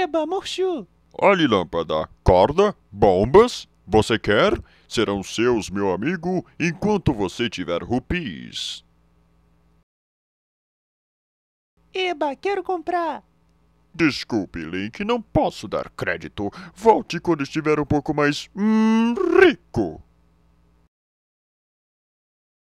Eba, murchu! Olhe, lâmpada. Corda? Bombas? Você quer? Serão seus, meu amigo, enquanto você tiver rupis. Eba, quero comprar! Desculpe, Link, não posso dar crédito. Volte quando estiver um pouco mais hum, rico.